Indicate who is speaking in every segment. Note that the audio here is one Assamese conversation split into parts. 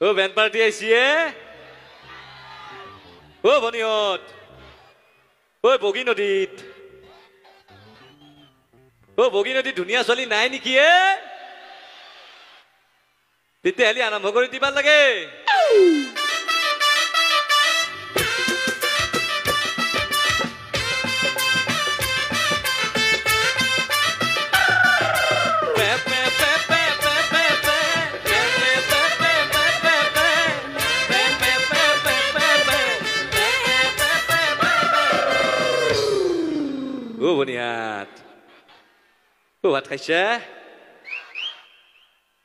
Speaker 1: অ বেন পাৰ্টি আহিছে অ ভনীহঁত ঐ বগী নদীত অ বগী নদীত ধুনীয়া ছোৱালী নাই নেকি এ তেতিয়াহ'লে আৰম্ভ কৰি দিবা লাগে অ বনিহাত অ ভাত খাইছা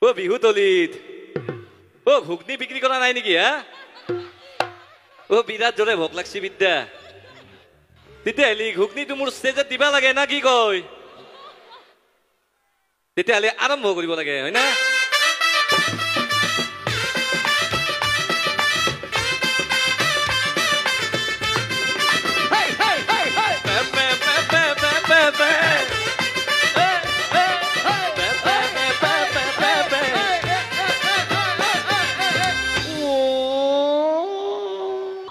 Speaker 1: অ বিহু তলিত অ ঘুগনি বিক্ৰী কৰা নাই নেকি হা অ বিৰাট জোৰে ভোক লাগছি বিদ্যা তেতিয়াহ'লে ঘুগনিটো মোৰ ষ্টেজত দিবা লাগে না কি কয় তেতিয়াহ'লে আৰম্ভ কৰিব লাগে হয় না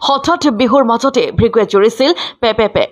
Speaker 2: হঠাৎ বিহুৰ মাজতে ভৃগুৱে জুৰিছিল পে পে পে।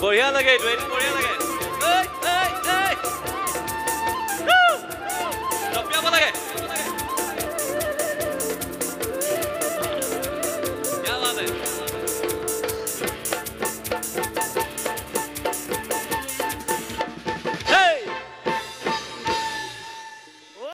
Speaker 1: Goiânia Gateway. Goiânia